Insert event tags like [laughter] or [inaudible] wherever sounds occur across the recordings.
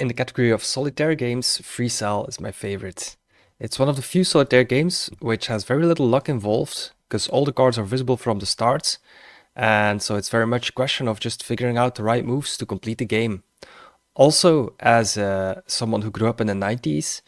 In the category of solitaire games, FreeCell is my favorite. It's one of the few solitaire games which has very little luck involved, because all the cards are visible from the start, and so it's very much a question of just figuring out the right moves to complete the game. Also, as uh, someone who grew up in the 90s,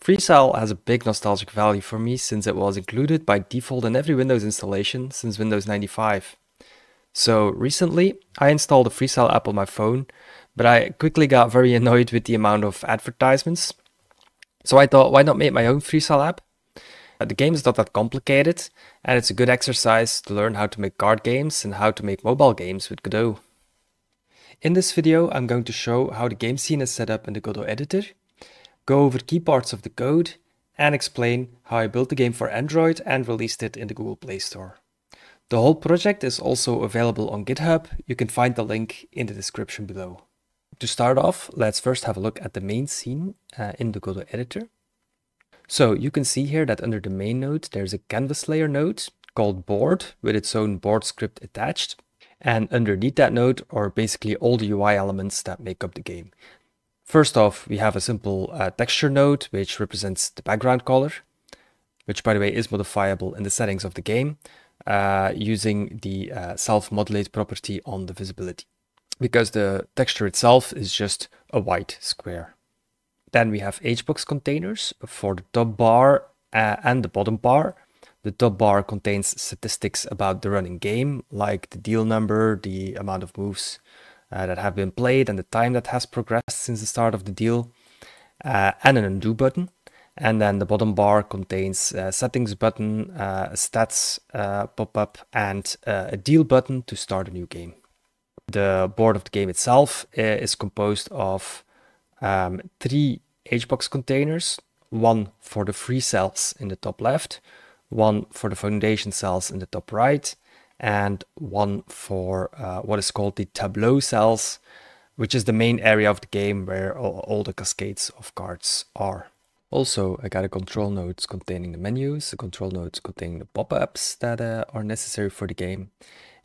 FreeCell has a big nostalgic value for me since it was included by default in every Windows installation since Windows 95. So recently, I installed the FreeCell app on my phone, but I quickly got very annoyed with the amount of advertisements. So I thought, why not make my own FreeCell app? Uh, the game is not that complicated, and it's a good exercise to learn how to make card games and how to make mobile games with Godot. In this video, I'm going to show how the game scene is set up in the Godot editor, go over key parts of the code, and explain how I built the game for Android and released it in the Google Play Store. The whole project is also available on GitHub. You can find the link in the description below. To start off, let's first have a look at the main scene uh, in the Godot editor. So you can see here that under the main node, there's a canvas layer node called board with its own board script attached. And underneath that node are basically all the UI elements that make up the game. First off, we have a simple uh, texture node, which represents the background color, which by the way is modifiable in the settings of the game, uh, using the uh, self-modulate property on the visibility, because the texture itself is just a white square. Then we have HBox containers for the top bar uh, and the bottom bar. The top bar contains statistics about the running game, like the deal number, the amount of moves uh, that have been played, and the time that has progressed since the start of the deal, uh, and an undo button. And then the bottom bar contains a settings button, uh, a stats uh, pop-up, and uh, a deal button to start a new game. The board of the game itself uh, is composed of um, three HBox containers, one for the free cells in the top left, one for the foundation cells in the top right, and one for uh, what is called the tableau cells, which is the main area of the game where all, all the cascades of cards are. Also, I got a control nodes containing the menus, a control nodes containing the pop-ups that uh, are necessary for the game,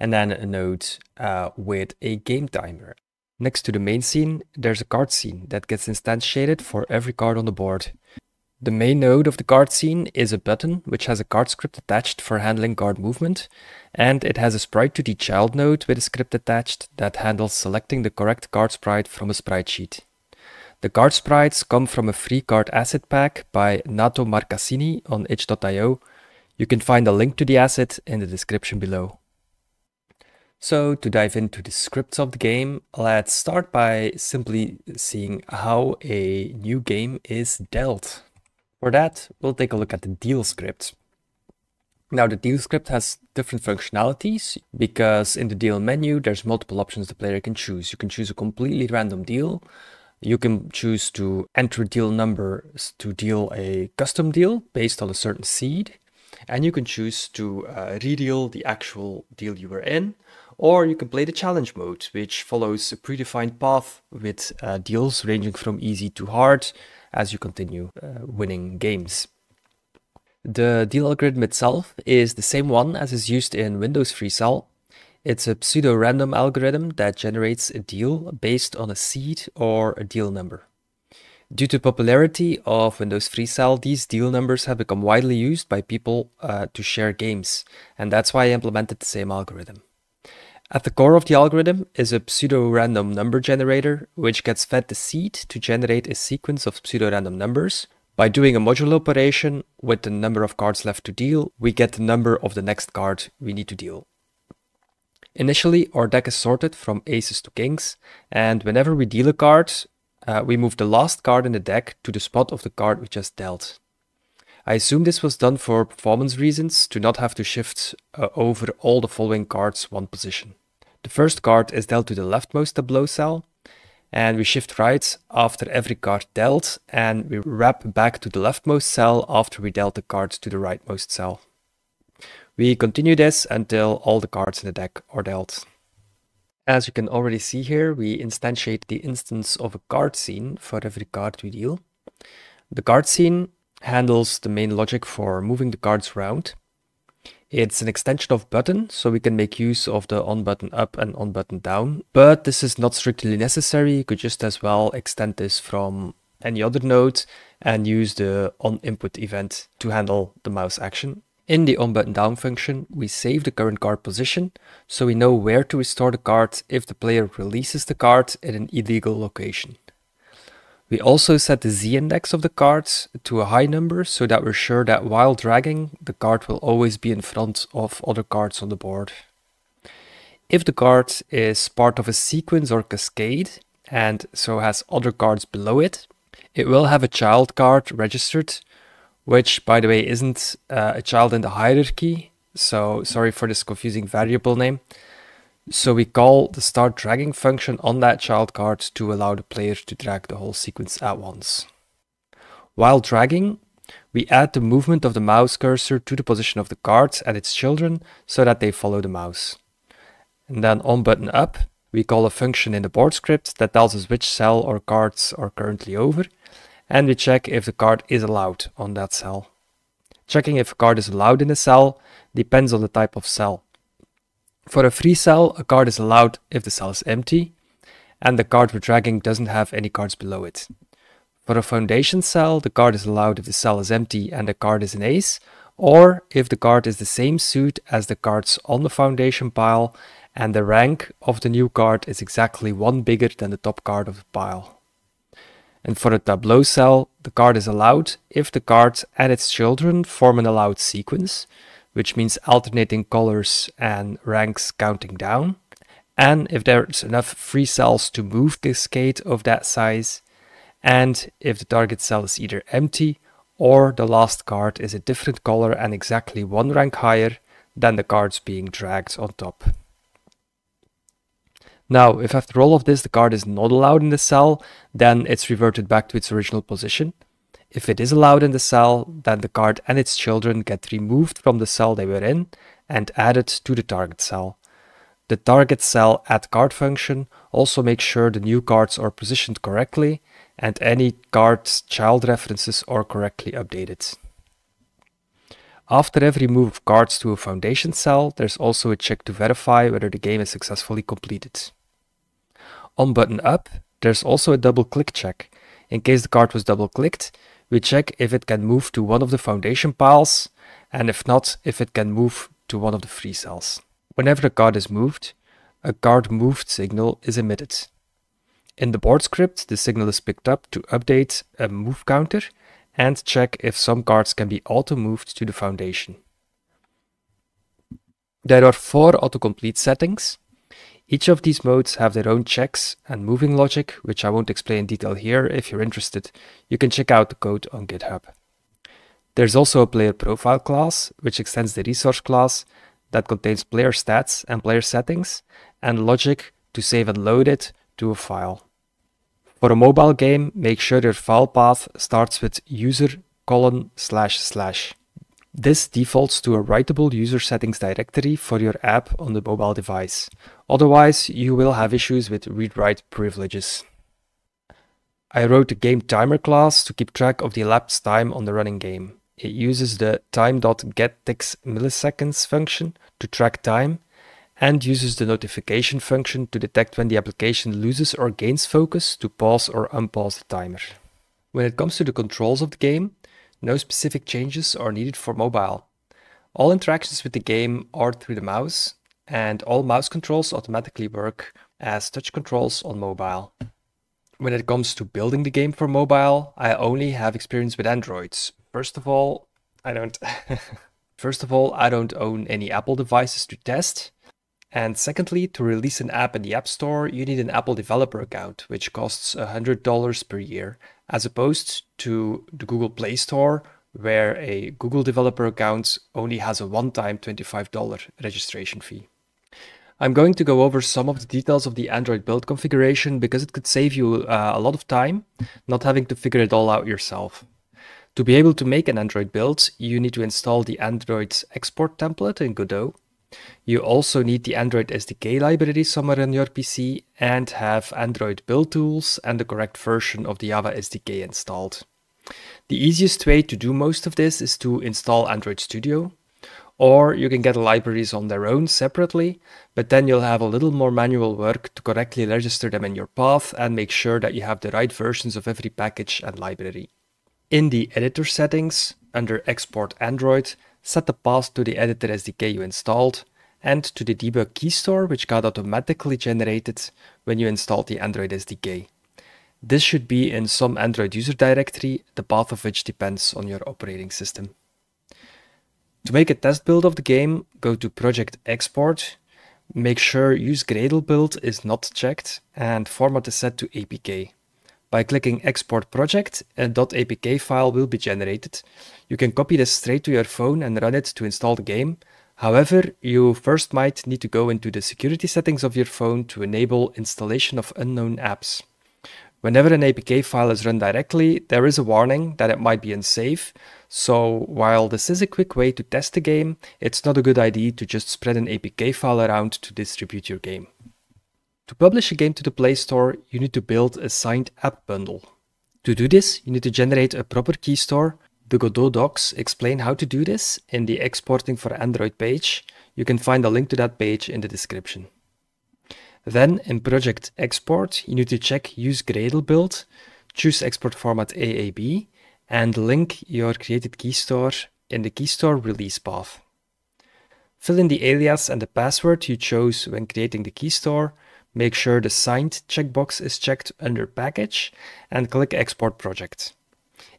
and then a node uh, with a game timer. Next to the main scene, there's a card scene that gets instantiated for every card on the board. The main node of the card scene is a button which has a card script attached for handling card movement, and it has a sprite2d child node with a script attached that handles selecting the correct card sprite from a sprite sheet. The card sprites come from a free card asset pack by Nato Marcacini on itch.io. You can find a link to the asset in the description below. So to dive into the scripts of the game, let's start by simply seeing how a new game is dealt. For that, we'll take a look at the deal script. Now the deal script has different functionalities because in the deal menu, there's multiple options the player can choose. You can choose a completely random deal. You can choose to enter deal numbers to deal a custom deal based on a certain seed. And you can choose to uh, redeal the actual deal you were in or you can play the challenge mode, which follows a predefined path with uh, deals ranging from easy to hard as you continue uh, winning games. The deal algorithm itself is the same one as is used in Windows FreeCell. It's a pseudo-random algorithm that generates a deal based on a seed or a deal number. Due to popularity of Windows FreeCell, these deal numbers have become widely used by people uh, to share games, and that's why I implemented the same algorithm. At the core of the algorithm is a pseudo-random number generator, which gets fed the seed to generate a sequence of pseudo-random numbers. By doing a modulo operation with the number of cards left to deal, we get the number of the next card we need to deal. Initially, our deck is sorted from aces to kings, and whenever we deal a card, uh, we move the last card in the deck to the spot of the card we just dealt. I assume this was done for performance reasons to not have to shift uh, over all the following cards one position. The first card is dealt to the leftmost tableau cell, and we shift right after every card dealt, and we wrap back to the leftmost cell after we dealt the card to the rightmost cell. We continue this until all the cards in the deck are dealt. As you can already see here, we instantiate the instance of a card scene for every card we deal. The card scene handles the main logic for moving the cards around. It's an extension of button, so we can make use of the on button up and on button down. But this is not strictly necessary. You could just as well extend this from any other node and use the on input event to handle the mouse action. In the on button down function, we save the current card position, so we know where to restore the card if the player releases the card in an illegal location. We also set the z-index of the cards to a high number so that we're sure that while dragging, the card will always be in front of other cards on the board. If the card is part of a sequence or cascade, and so has other cards below it, it will have a child card registered, which by the way isn't uh, a child in the hierarchy, so sorry for this confusing variable name. So we call the start dragging function on that child card to allow the player to drag the whole sequence at once. While dragging, we add the movement of the mouse cursor to the position of the cards and its children so that they follow the mouse. And then on button up, we call a function in the board script that tells us which cell or cards are currently over, and we check if the card is allowed on that cell. Checking if a card is allowed in a cell depends on the type of cell. For a free cell, a card is allowed if the cell is empty and the card we're dragging doesn't have any cards below it. For a foundation cell, the card is allowed if the cell is empty and the card is an ace, or if the card is the same suit as the cards on the foundation pile and the rank of the new card is exactly one bigger than the top card of the pile. And for a tableau cell, the card is allowed if the card and its children form an allowed sequence, which means alternating colors and ranks counting down. And if there's enough free cells to move cascade of that size, and if the target cell is either empty or the last card is a different color and exactly one rank higher than the cards being dragged on top. Now, if after all of this the card is not allowed in the cell, then it's reverted back to its original position. If it is allowed in the cell, then the card and its children get removed from the cell they were in and added to the target cell. The target cell add card function also makes sure the new cards are positioned correctly and any card's child references are correctly updated. After every move of cards to a foundation cell, there's also a check to verify whether the game is successfully completed. On button up, there's also a double click check. In case the card was double clicked, we check if it can move to one of the foundation piles, and if not, if it can move to one of the free cells. Whenever a card is moved, a card moved signal is emitted. In the board script, the signal is picked up to update a move counter and check if some cards can be auto-moved to the foundation. There are four autocomplete settings. Each of these modes have their own checks and moving logic, which I won't explain in detail here. If you're interested, you can check out the code on GitHub. There's also a player profile class, which extends the resource class that contains player stats and player settings, and logic to save and load it to a file. For a mobile game, make sure your file path starts with user colon slash slash. This defaults to a writable user settings directory for your app on the mobile device. Otherwise, you will have issues with read-write privileges. I wrote a game timer class to keep track of the elapsed time on the running game. It uses the milliseconds function to track time and uses the notification function to detect when the application loses or gains focus to pause or unpause the timer. When it comes to the controls of the game, no specific changes are needed for mobile. All interactions with the game are through the mouse, and all mouse controls automatically work as touch controls on mobile. When it comes to building the game for mobile, I only have experience with Androids. First of all, I don't [laughs] First of all, I don't own any Apple devices to test. And secondly, to release an app in the App Store, you need an Apple developer account, which costs $100 per year as opposed to the Google Play Store, where a Google developer account only has a one-time $25 registration fee. I'm going to go over some of the details of the Android build configuration because it could save you uh, a lot of time not having to figure it all out yourself. To be able to make an Android build, you need to install the Android export template in Godot. You also need the Android SDK library somewhere on your PC and have Android build tools and the correct version of the Java SDK installed. The easiest way to do most of this is to install Android Studio. or you can get libraries on their own separately, but then you'll have a little more manual work to correctly register them in your path and make sure that you have the right versions of every package and library. In the editor settings, under Export Android, set the path to the editor SDK you installed and to the debug key store which got automatically generated when you installed the Android SDK. This should be in some Android user directory, the path of which depends on your operating system. To make a test build of the game, go to Project Export, make sure Use Gradle build is not checked, and format is set to APK. By clicking Export Project, a .apk file will be generated. You can copy this straight to your phone and run it to install the game. However, you first might need to go into the security settings of your phone to enable installation of unknown apps. Whenever an APK file is run directly, there is a warning that it might be unsafe, so while this is a quick way to test the game, it's not a good idea to just spread an APK file around to distribute your game. To publish a game to the Play Store, you need to build a signed app bundle. To do this, you need to generate a proper key store. The Godot docs explain how to do this in the exporting for Android page. You can find a link to that page in the description. Then in project export, you need to check use Gradle build, choose export format AAB, and link your created key store in the key store release path. Fill in the alias and the password you chose when creating the key store, make sure the signed checkbox is checked under package, and click export project.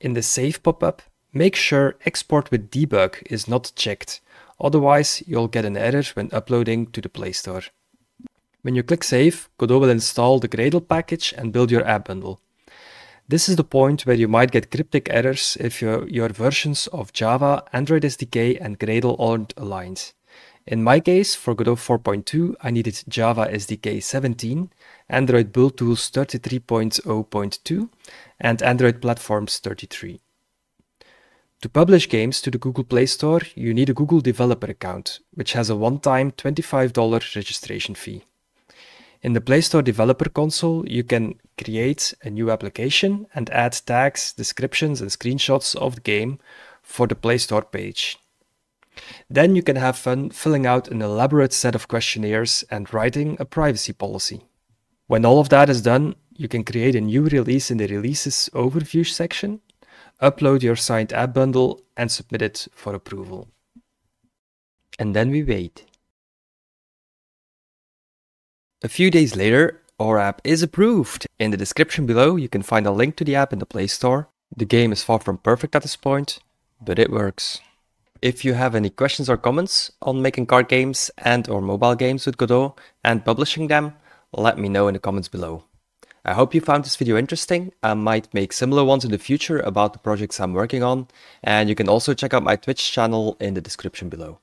In the save pop-up, make sure export with debug is not checked, otherwise you'll get an error when uploading to the Play Store. When you click Save, Godot will install the Gradle package and build your app bundle. This is the point where you might get cryptic errors if your, your versions of Java, Android SDK, and Gradle aren't aligned. In my case, for Godot 4.2, I needed Java SDK 17, Android Build Tools 33.0.2, and Android Platforms 33. To publish games to the Google Play Store, you need a Google Developer account, which has a one-time $25 registration fee. In the Play Store Developer Console, you can create a new application and add tags, descriptions, and screenshots of the game for the Play Store page. Then you can have fun filling out an elaborate set of questionnaires and writing a privacy policy. When all of that is done, you can create a new release in the Releases Overview section, upload your signed app bundle, and submit it for approval. And then we wait. A few days later, our app is approved. In the description below, you can find a link to the app in the Play Store. The game is far from perfect at this point, but it works. If you have any questions or comments on making card games and or mobile games with Godot and publishing them, let me know in the comments below. I hope you found this video interesting. I might make similar ones in the future about the projects I'm working on, and you can also check out my Twitch channel in the description below.